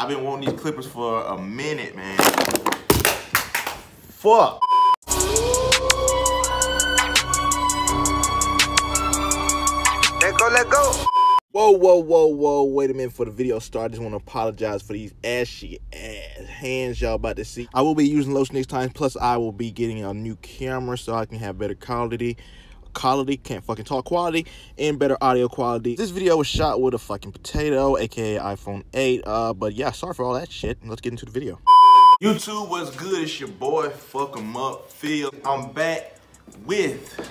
I've been wanting these clippers for a minute, man. Fuck. Let go, let go. Whoa, whoa, whoa, whoa. Wait a minute for the video start. I just want to apologize for these ashy ass hands y'all about to see. I will be using lotion next time. Plus, I will be getting a new camera so I can have better quality. Quality, can't fucking talk quality, and better audio quality. This video was shot with a fucking potato, aka iPhone 8. Uh, but yeah, sorry for all that shit. Let's get into the video. YouTube, what's good? It's your boy, Phuk Em Up Phill. I'm back with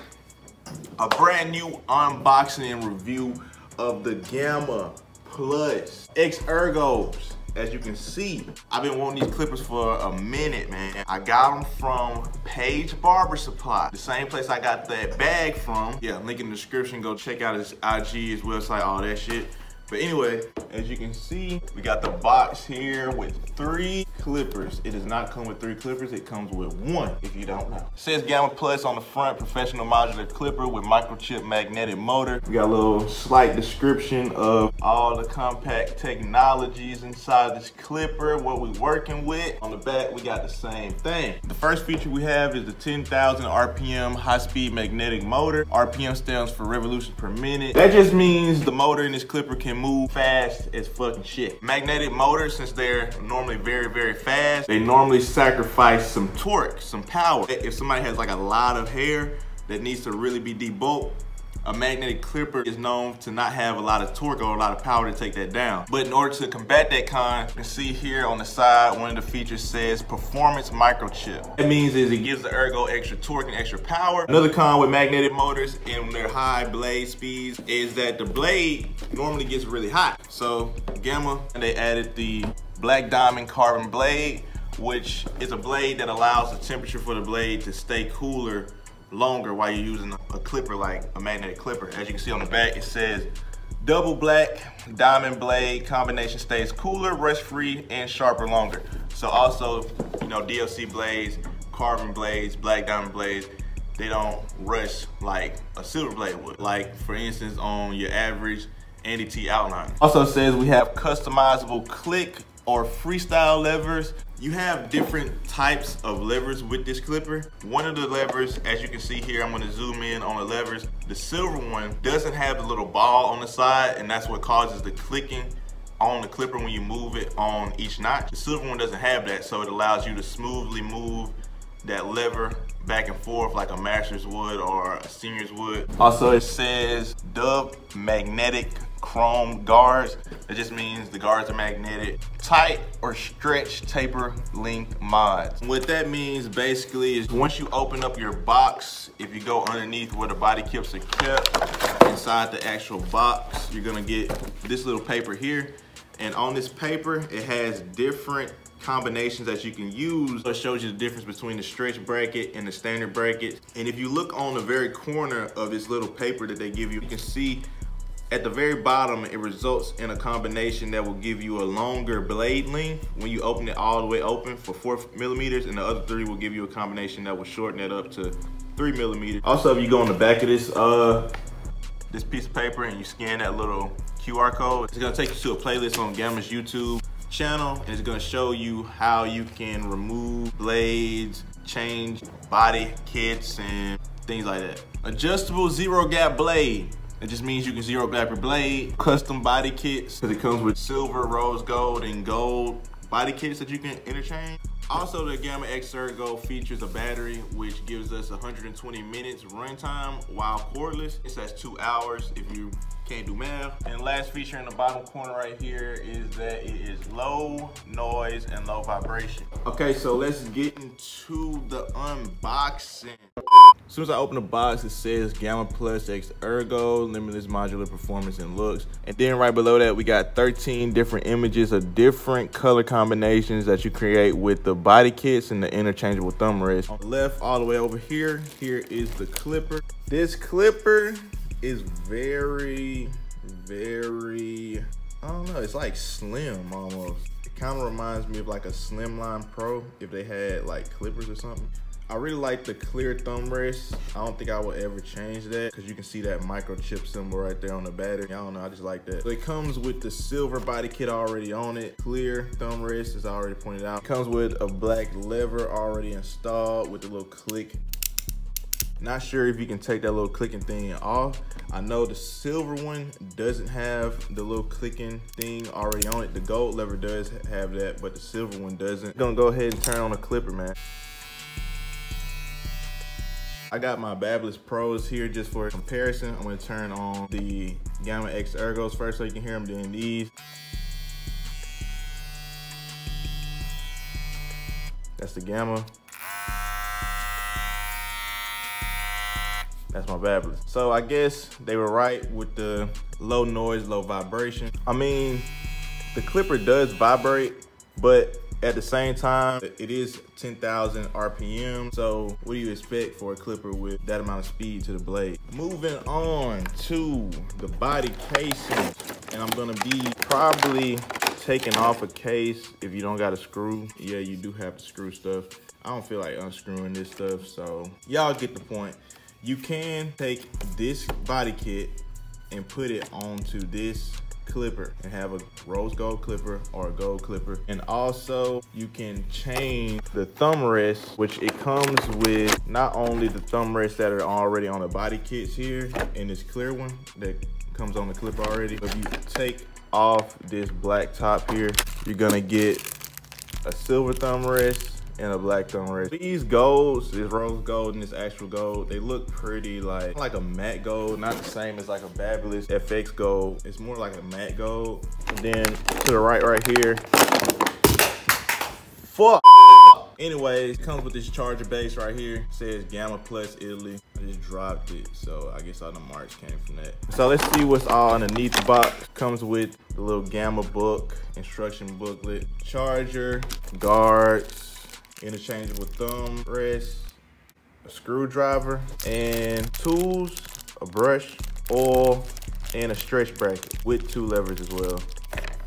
a brand new unboxing and review of the Gamma Plus X Ergos. As you can see, I've been wanting these clippers for a minute, man. I got them from Page Barber Supply, the same place I got that bag from. Yeah, link in the description. Go check out his IG, his website, all that shit. But anyway, as you can see, we got the box here with three clippers. It does not come with three clippers, it comes with one, if you don't know. It says Gamma Plus on the front, professional modular clipper with microchip magnetic motor. We got a little slight description of all the compact technologies inside this clipper, what we're working with. On the back, we got the same thing. The first feature we have is the 10,000 RPM high-speed magnetic motor. RPM stands for revolutions per minute. That just means the motor in this clipper can move fast as fucking shit. Magnetic motors, since they're normally very, very fast, they normally sacrifice some torque, some power. If somebody has like a lot of hair that needs to really be debulked, a magnetic clipper is known to not have a lot of torque or a lot of power to take that down. But in order to combat that con, you can see here on the side, one of the features says performance microchip. That means is it gives the ergo extra torque and extra power. Another con with magnetic motors and their high blade speeds is that the blade normally gets really hot. So Gamma, and they added the black diamond carbon blade, which is a blade that allows the temperature for the blade to stay cooler longer while you're using a clipper like a magnetic clipper. As you can see on the back, it says double black diamond blade combination stays cooler, rust free, and sharper longer. So also, you know, DLC blades, carbon blades, black diamond blades, they don't rust like a silver blade would. Like for instance, on your average Andis T outline. Also says we have customizable click or freestyle levers. You have different types of levers with this clipper. One of the levers, as you can see here, I'm gonna zoom in on the levers. The silver one doesn't have the little ball on the side and that's what causes the clicking on the clipper when you move it on each notch. The silver one doesn't have that, so it allows you to smoothly move that lever back and forth like a master's would or a senior's would. Also, it says Dub Magnetic chrome guards. That just means the guards are magnetic. Tight or stretch taper link mods. What that means basically is once you open up your box, if you go underneath where the body clips are kept, inside the actual box, you're gonna get this little paper here. And on this paper, it has different combinations that you can use. It shows you the difference between the stretch bracket and the standard bracket. And if you look on the very corner of this little paper that they give you, you can see at the very bottom, it results in a combination that will give you a longer blade length when you open it all the way open for four millimeters, and the other three will give you a combination that will shorten it up to three millimeters. Also, if you go on the back of this, uh, this piece of paper and you scan that little QR code, it's gonna take you to a playlist on Gamma's YouTube channel, and it's gonna show you how you can remove blades, change body kits, and things like that. Adjustable zero gap blade. It just means you can zero gap your blade, custom body kits, because it comes with silver, rose gold, and gold body kits that you can interchange. Also, the Gamma X Ergo features a battery which gives us 120 minutes runtime while cordless. It says two hours if you can't do math. And last feature in the bottom corner right here is that it is low noise and low vibration. Okay, so let's get into the unboxing. As soon as I open the box, it says Gamma Plus X Ergo, limitless modular performance and looks. And then right below that, we got 13 different images of different color combinations that you create with the body kits and the interchangeable thumb rest. On the left, all the way over here, here is the clipper. This clipper is very, very, I don't know, it's like slim almost. It kind of reminds me of like a Slimline Pro if they had like clippers or something. I really like the clear thumb rest. I don't think I will ever change that because you can see that microchip symbol right there on the battery. I don't know, I just like that. So it comes with the silver body kit already on it. Clear thumb rest as I already pointed out. It comes with a black lever already installed with the little click not sure if you can take that little clicking thing off. I know the silver one doesn't have the little clicking thing already on it. The gold lever does have that, but the silver one doesn't. Gonna go ahead and turn on the clipper, man. I got my Babyliss Pros here just for comparison. I'm gonna turn on the Gamma X Ergos first so you can hear them doing these. That's the Gamma. That's my Babyliss. So I guess they were right with the low noise, low vibration. I mean, the clipper does vibrate, but at the same time, it is 10,000 RPM. So what do you expect for a clipper with that amount of speed to the blade? Moving on to the body casing. And I'm gonna be probably taking off a case if you don't got a screw. Yeah, you do have to screw stuff. I don't feel like unscrewing this stuff, so y'all get the point. You can take this body kit and put it onto this clipper and have a rose gold clipper or a gold clipper. And also you can change the thumb rest, which it comes with not only the thumb rests that are already on the body kits here and this clear one that comes on the clipper already. If you take off this black top here, you're gonna get a silver thumb rest and a black thumb rest. These golds, this rose gold and this actual gold, they look pretty like like a matte gold, not the same as like a Babyliss FX gold. It's more like a matte gold. And then to the right right here, fuck. Anyways, comes with this charger base right here. It says Gamma Plus Italy. I just dropped it, so I guess all the marks came from that. So let's see what's all underneath the box. Comes with the little Gamma book, instruction booklet, charger, guards, interchangeable thumb rest, a screwdriver, and tools, a brush, oil, and a stretch bracket with two levers as well.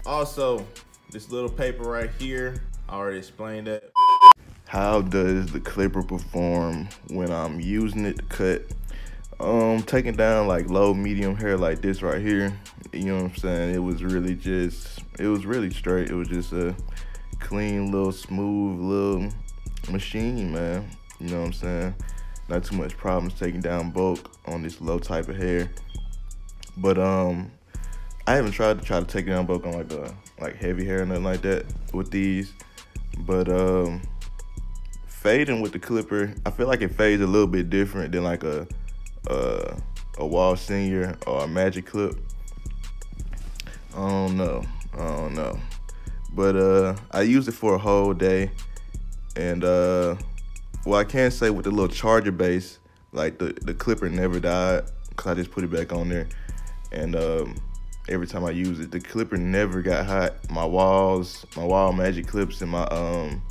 Also, this little paper right here, I already explained that. How does the clipper perform when I'm using it to cut? Um, taking down like low, medium hair like this right here, you know what I'm saying? It was really just, it was really straight. It was just a clean little smooth little machine man. You know what i'm saying? Not too much problems taking down bulk on this low type of hair. But um i haven't tried to try to take down bulk on like a like heavy hair or nothing like that with these. But um fading with the clipper i feel like it fades a little bit different than like a a, a Wahl Senior or a magic clip. I don't know. I don't know but uh, I used it for a whole day, and uh, well, I can't say with the little charger base, like the the clipper never died because I just put it back on there, and um, every time I use it, the clipper never got hot. My Wahls, my Wahl magic clips, and my um,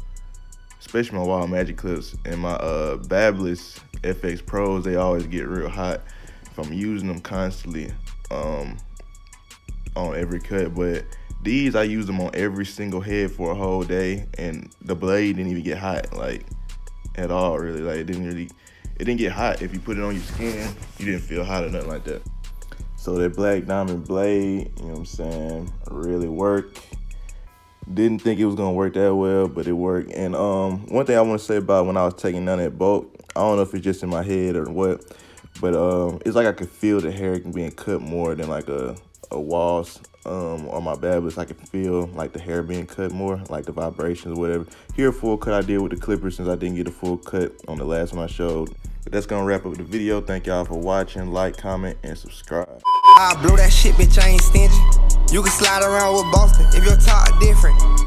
especially my Wahl magic clips and my uh Babyliss FX Pros, they always get real hot if I'm using them constantly um on every cut, but these I use them on every single head for a whole day, and the blade didn't even get hot like at all. Really, like it didn't really, it didn't get hot. If you put it on your skin, you didn't feel hot or nothing like that. So that black diamond blade, you know what I'm saying, really worked. Didn't think it was gonna work that well, but it worked. And um, one thing I want to say about when I was taking none at bulk, I don't know if it's just in my head or what, but um, it's like I could feel the hair being cut more than like a a Wahls um, on my Babyliss, I can feel like the hair being cut more, like the vibrations whatever. Here, full cut I did with the clippers since I didn't get a full cut on the last one I showed. But that's gonna wrap up the video. Thank y'all for watching. Like, comment, and subscribe. I blow that shit, bitch, I ain't stingy. You can slide around with Boston if your talk different.